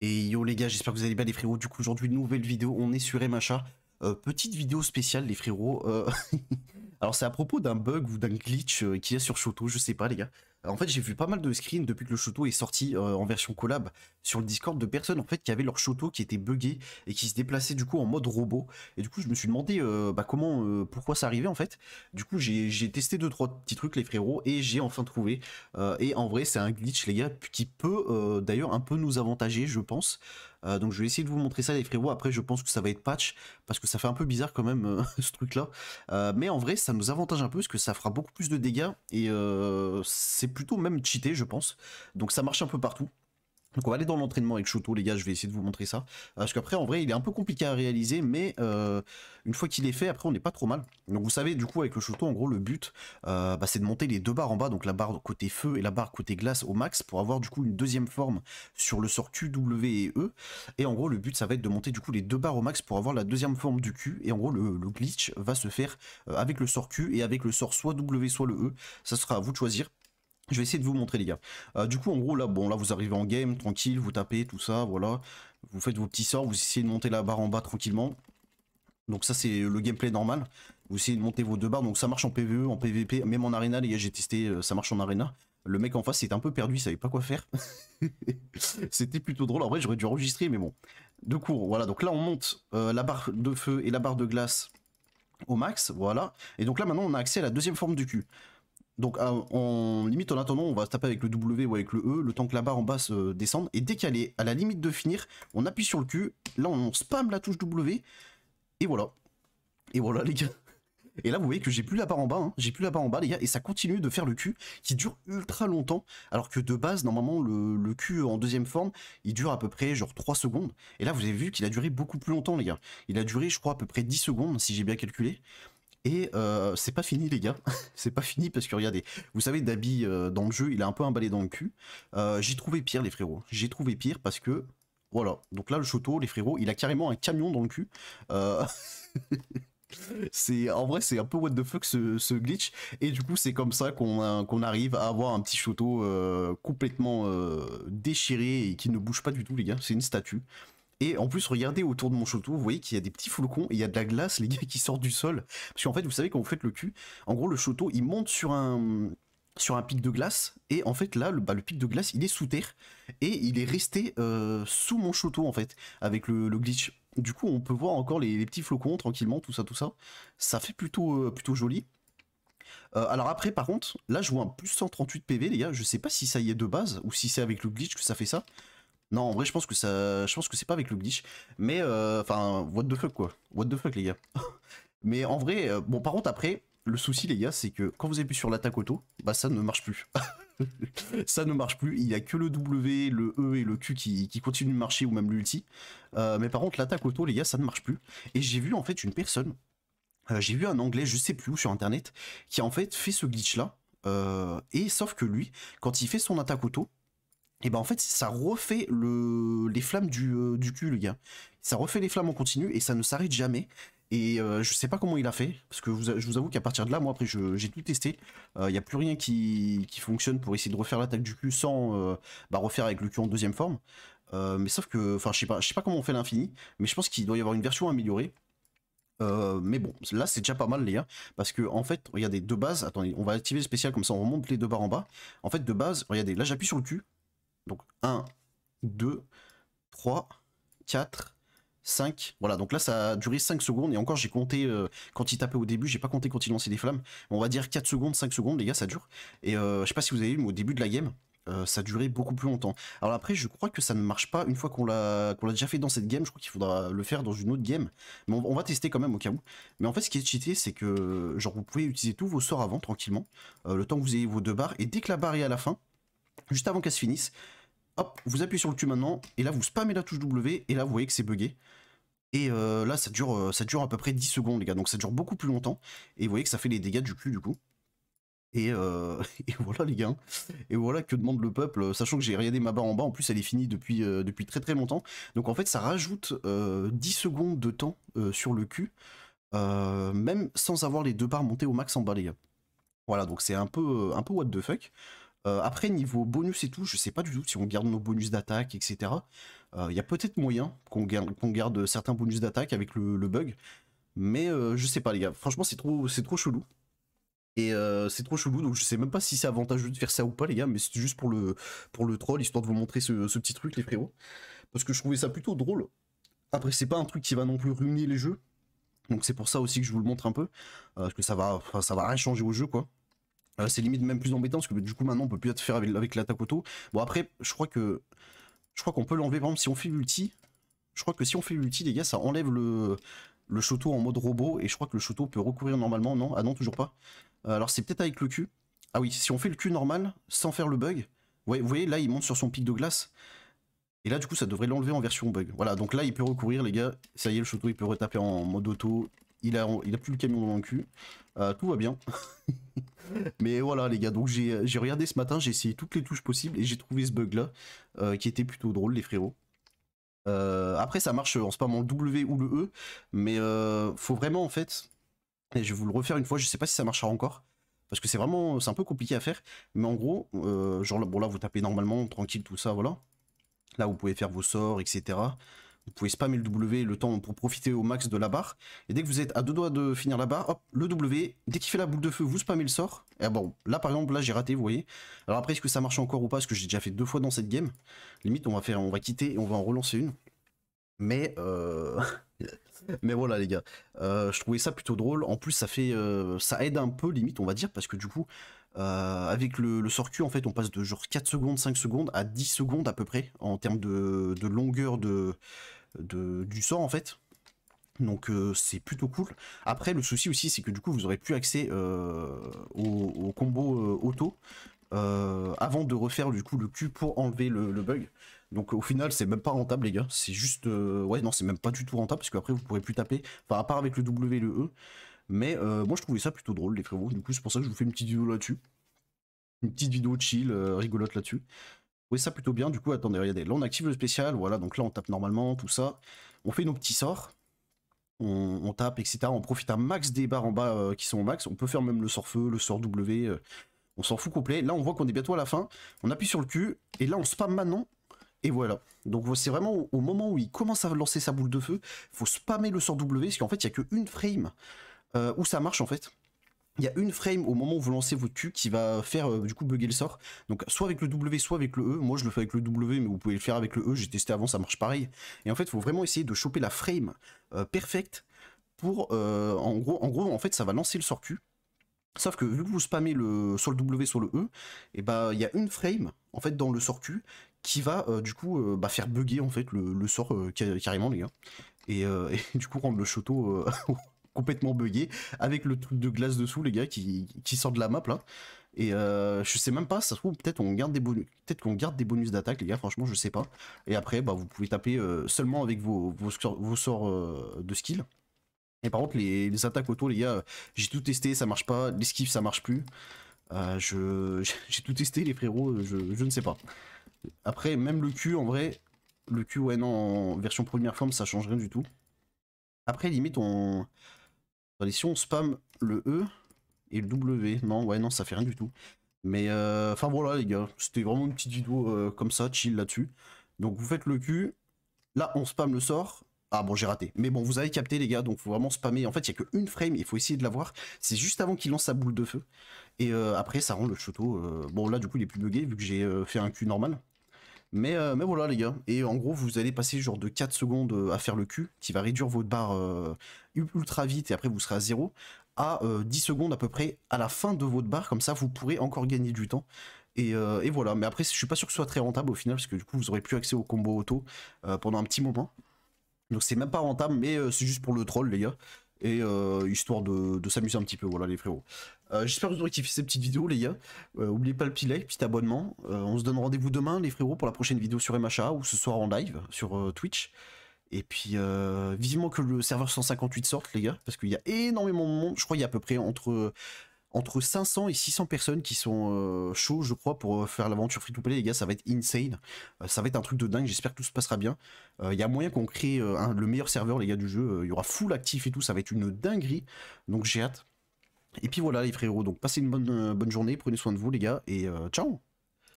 Et yo les gars, j'espère que vous allez bien les frérots. Du coup aujourd'hui nouvelle vidéo, on est sur MHA. Euh, petite vidéo spéciale les frérots. Euh, Alors c'est à propos d'un bug ou d'un glitch euh, qu'il y a sur Shoto, je sais pas les gars. En fait j'ai vu pas mal de screens depuis que le Shoto est sorti en version collab sur le Discord de personnes en fait qui avaient leur Shoto qui était buggé et qui se déplaçait du coup en mode robot. Et du coup je me suis demandé bah, comment, pourquoi ça arrivait en fait. Du coup j'ai testé deux trois petits trucs les frérots et j'ai enfin trouvé. et en vrai c'est un glitch les gars qui peut d'ailleurs un peu nous avantager je pense. Euh, donc je vais essayer de vous montrer ça les frérots. Après je pense que ça va être patch parce que ça fait un peu bizarre quand même euh, ce truc là. Euh, mais en vrai ça nous avantage un peu parce que ça fera beaucoup plus de dégâts et c'est plutôt même cheaté je pense. Donc ça marche un peu partout. Donc on va aller dans l'entraînement avec Shoto les gars, je vais essayer de vous montrer ça. Parce qu'après en vrai il est un peu compliqué à réaliser mais euh, une fois qu'il est fait après on n'est pas trop mal. Donc vous savez du coup avec le Shoto en gros le but euh, bah, c'est de monter les deux barres en bas, donc la barre côté feu et la barre côté glace au max pour avoir du coup une deuxième forme sur le sort Q, W et E. Et en gros le but ça va être de monter du coup les deux barres au max pour avoir la deuxième forme du Q et en gros le, glitch va se faire euh, avec le sort Q et avec le sort soit W soit le E. Ça sera à vous de choisir. Je vais essayer de vous montrer les gars. Euh, du coup en gros là bon là vous arrivez en game tranquille, vous tapez tout ça, voilà. Vous faites vos petits sorts, vous essayez de monter la barre en bas tranquillement. Donc ça c'est le gameplay normal. Vous essayez de monter vos deux barres, donc ça marche en PvE, en PvP, même en arena les gars j'ai testé, euh, ça marche en arena. Le mec en face était un peu perdu, il savait pas quoi faire. C'était plutôt drôle, en vrai j'aurais dû enregistrer mais bon. De cours, voilà, donc là on monte euh, la barre de feu et la barre de glace au max, voilà. Et donc là maintenant on a accès à la deuxième forme du cul. Donc en limite en attendant on va taper avec le W ou avec le E le temps que la barre en bas se descende. Et dès qu'elle est à la limite de finir on appuie sur le Q. Là on spam la touche W. Et voilà. Et voilà les gars. Et là vous voyez que j'ai plus la barre en bas hein. j'ai plus la barre en bas les gars. Et ça continue de faire le Q qui dure ultra longtemps. Alors que de base normalement le, le Q en deuxième forme il dure à peu près genre 3 secondes. Et là vous avez vu qu'il a duré beaucoup plus longtemps les gars. Il a duré je crois à peu près 10 secondes si j'ai bien calculé et euh, c'est pas fini les gars, c'est pas fini parce que regardez, vous savez Dabi euh, dans le jeu il a un peu emballé dans le cul. Euh, j'ai trouvé pire les frérots, j'ai trouvé pire parce que voilà, donc là le Choto, les frérots, il a carrément un camion dans le cul. c'est en vrai c'est un peu what the fuck ce, glitch et du coup c'est comme ça qu'on arrive à avoir un petit Choto complètement déchiré et qui ne bouge pas du tout les gars, c'est une statue. Et en plus, regardez autour de mon château, vous voyez qu'il y a des petits flocons et il y a de la glace, les gars, qui sortent du sol. Parce qu'en fait, vous savez, quand vous faites le cul, en gros, le château, il monte sur un, sur un pic de glace. Et en fait là le, bah, le pic de glace il est sous terre. Et il est resté euh, sous mon château en fait avec le, glitch. Du coup on peut voir encore les, petits flocons tranquillement tout ça tout ça. Ça fait plutôt euh, plutôt joli. Euh, alors après par contre là je vois un plus 138 PV les gars. Je sais pas si ça y est de base ou si c'est avec le glitch que ça fait ça non, en vrai, je pense que ça, je pense que c'est pas avec le glitch, mais euh, enfin, what the fuck quoi, what the fuck les gars. mais en vrai, euh, bon, par contre après, le souci les gars, c'est que quand vous appuyez sur l'attaque auto, bah ça ne marche plus. ça ne marche plus, il y a que le W, le E et le Q qui, qui continuent de marcher ou même l'ulti. Euh, mais par contre, l'attaque auto les gars, ça ne marche plus. Et j'ai vu en fait une personne, j'ai vu un anglais, je sais plus où sur internet, qui a en fait fait ce glitch là. et sauf que lui, quand il fait son attaque auto, et ben en fait ça refait le, les flammes du, euh, du cul le gars. Ça refait les flammes en continu et ça ne s'arrête jamais. Et euh, je sais pas comment il a fait, parce que je vous avoue qu'à partir de là, moi après j'ai tout testé, il euh, n'y a plus rien qui, qui, fonctionne pour essayer de refaire l'attaque du cul sans bah, refaire avec le cul en deuxième forme. mais sauf que, enfin je sais pas, je sais pas comment on fait l'infini, mais je pense qu'il doit y avoir une version améliorée. mais bon, là c'est déjà pas mal les gars, parce que en fait, regardez, de base, attendez, on va activer le spécial comme ça, on remonte les deux barres en bas. En fait, de base, regardez, là j'appuie sur le cul, donc 1, 2, 3, 4, 5. Voilà, donc là ça a duré 5 secondes et encore j'ai compté euh, quand il tapait au début, j'ai pas compté quand il lançait des flammes. On va dire 4 secondes, 5 secondes, les gars, ça dure. Et euh, je sais pas si vous avez vu, mais au début de la game, euh, ça duré beaucoup plus longtemps. Alors après, je crois que ça ne marche pas une fois qu'on l'a qu'on l'a déjà fait dans cette game. Je crois qu'il faudra le faire dans une autre game. Mais on, va tester quand même au cas où. Mais en fait, ce qui est cheaté, c'est que genre vous pouvez utiliser tous vos sorts avant tranquillement, le temps que vous ayez vos deux barres. Et dès que la barre est à la fin, juste avant qu'elle se finisse, hop, vous appuyez sur le Q maintenant, et là vous spammez la touche W, et là vous voyez que c'est bugué. Et euh, là ça dure, euh, ça dure à peu près 10 secondes les gars, donc ça dure beaucoup plus longtemps, et vous voyez que ça fait les dégâts du cul du coup. Et, euh, voilà les gars, et voilà que demande le peuple, sachant que j'ai regardé ma barre en bas, en plus elle est finie depuis, depuis très très longtemps, donc en fait ça rajoute 10 secondes de temps sur le cul, même sans avoir les deux barres montées au max en bas les gars. Voilà, donc c'est un peu, un peu what the fuck. Après, niveau bonus et tout, je sais pas du tout si on garde nos bonus d'attaque, etc. Il y a peut-être moyen qu'on garde, certains bonus d'attaque avec le, bug. Mais je sais pas, les gars. Franchement, c'est trop, trop chelou. Et c'est trop chelou, donc je sais même pas si c'est avantageux de faire ça ou pas, les gars. Mais c'est juste pour le, pour le troll, histoire de vous montrer ce, petit truc, les frérots. Parce que je trouvais ça plutôt drôle. Après, c'est pas un truc qui va non plus ruiner les jeux. Donc c'est pour ça aussi que je vous le montre un peu. Euh, parce que ça va, ça va rien changer au jeu, quoi. Euh, c'est limite même plus embêtant parce que du coup maintenant on peut plus être faire avec, l'attaque auto. Bon après, je crois que je crois qu'on peut l'enlever. Par exemple, si on fait l'ulti, je crois que si on fait l'ulti, les gars, ça enlève le le en mode robot et je crois que le choto peut recourir normalement. Non, ah non, toujours pas. Euh, alors c'est peut-être avec le cul. Ah oui, si on fait le cul normal sans faire le bug, ouais, vous voyez là il monte sur son pic de glace. Et là, du coup, ça devrait l'enlever en version bug. Voilà, donc là, il peut recourir, les gars. Ça y est, le château, il peut retaper en mode auto. Il a, il a plus le camion dans le cul. Euh, tout va bien. Mais voilà, les gars. Donc, j'ai regardé ce matin, j'ai essayé toutes les touches possibles et j'ai trouvé ce bug-là, euh, qui était plutôt drôle, les frérots. Euh, après, ça marche en spammant le W ou le E. Mais faut vraiment, en fait... Et je vais vous le refaire une fois, je sais pas si ça marchera encore. Parce que c'est vraiment... C'est un peu compliqué à faire. Mais en gros, genre, bon là, vous tapez normalement, tranquille, tout ça, voilà. Là, vous pouvez faire vos sorts, etc. Vous pouvez spammer le W le temps pour profiter au max de la barre. Et dès que vous êtes à deux doigts de finir la barre, hop, le W, dès qu'il fait la boule de feu, vous spammez le sort. Et bon, là par exemple, là j'ai raté, vous voyez. Alors après, est-ce que ça marche encore ou pas? Parce que j'ai déjà fait deux fois dans cette game. Limite, on va faire, on va quitter et on va en relancer une. Mais euh... Mais voilà les gars, euh, je trouvais ça plutôt drôle. En plus, ça fait, euh, ça aide un peu limite, on va dire, parce que du coup, avec le, sort en fait, on passe de genre 4 secondes, 5 secondes à 10 secondes à peu près en termes de, longueur du sort en fait. Donc c'est plutôt cool. Après le souci aussi c'est que du coup vous aurez plus accès au, combo auto avant de refaire du coup le cul pour enlever le, le bug. Donc au final, c'est même pas rentable, les gars. C'est juste. Euh, ouais, non, c'est même pas du tout rentable parce qu'après, vous pourrez plus taper. Enfin, à part avec le W et le E. Mais euh, moi, je trouvais ça plutôt drôle, les frérots. Du coup, c'est pour ça que je vous fais une petite vidéo là-dessus. Une petite vidéo chill, euh, rigolote là-dessus. Vous ça plutôt bien. Du coup, attendez, regardez. Là, on active le spécial. Voilà, donc là, on tape normalement, tout ça. On fait nos petits sorts. On, tape, etc. On profite un max des barres en bas qui sont au max. On peut faire même le sort feu, le sort W. on s'en fout complet. Là, on voit qu'on est bientôt à la fin. On appuie sur le cul. Et là, on spam maintenant. Et voilà. Donc c'est vraiment au moment où il commence à lancer sa boule de feu, faut spammer le sort W, parce qu'en fait, il n'y a qu'une frame euh, où ça marche en fait. Il y a une frame au moment où vous lancez votre cul qui va faire euh, du coup bugger le sort. Donc soit avec le W, soit avec le E. Moi je le fais avec le W, mais vous pouvez le faire avec le E. J'ai testé avant, ça marche pareil. Et en fait, il faut vraiment essayer de choper la frame euh, perfecte pour... en, gros, en gros, en fait, ça va lancer le sort cul. Sauf que vu que vous spammez le, soit W, soit le E, et bah il y a une frame en fait dans le sort cul qui va euh, du coup euh, bah, faire bugger en fait le, sort euh, carrément les gars. Et, du coup rendre le château complètement buggé avec le truc de glace dessous les gars qui, sort de la map là. Et je sais même pas, ça se trouve peut-être on garde des bonus, peut-être qu'on garde des bonus d'attaque les gars, franchement je sais pas. Et après bah vous pouvez taper seulement avec vos, sorts de skill. Et par contre les, attaques auto les gars, j'ai tout testé, ça marche pas, l'esquive ça marche plus. j'ai tout testé les frérots, je, je ne sais pas. Après, même le Q, en vrai, le Q, ouais, non, en version première forme, ça change rien du tout. Après, limite, on... si on spam le E et le W, non, ouais, non, ça fait rien du tout. Mais, euh, enfin, voilà, les gars, c'était vraiment une petite vidéo euh, comme ça, chill là-dessus. Donc, vous faites le Q, là, on spam le sort, ah bon, j'ai raté. Mais bon, vous avez capté, les gars, donc faut vraiment spammer. En fait, il n'y a qu'une frame, il faut essayer de l'avoir. C'est juste avant qu'il lance sa boule de feu. Et euh, après, ça rend le château... Bon, là, du coup, il est plus bugué, vu que j'ai fait un Q normal. Euh, mais, voilà les gars, et en gros vous allez passer genre de 4 secondes euh, à faire le cul, qui va réduire votre barre euh, ultra vite et après vous serez à 0, à 10 secondes à peu près à la fin de votre barre, comme ça vous pourrez encore gagner du temps. Et, voilà, mais après je suis pas sûr que ce soit très rentable au final, parce que du coup vous aurez plus accès au combo auto pendant un petit moment. Donc c'est même pas rentable, mais c'est juste pour le troll les gars et euh, histoire de, s'amuser un petit peu, voilà les frérots. Euh, j'espère que vous aurez kiffé cette petite vidéo les gars. Euh, oubliez pas le petit like, petit abonnement. on se donne rendez-vous demain les frérots pour la prochaine vidéo sur MHA ou ce soir en live sur Twitch. Et puis vivement que le serveur 158 sorte les gars, parce qu'il y a énormément de monde. Je crois qu'il y a à peu près entre entre 500 et 600 personnes qui sont euh, chauds, je crois, pour euh, faire l'aventure free-to-play, les gars, ça va être insane. Euh, ça va être un truc de dingue, j'espère que tout se passera bien. Il y a moyen qu'on crée le meilleur serveur, les gars, du jeu. Il y aura full actif et tout, ça va être une dinguerie. Donc j'ai hâte. Et puis voilà, les frérots, donc passez une bonne, bonne journée, prenez soin de vous, les gars, et ciao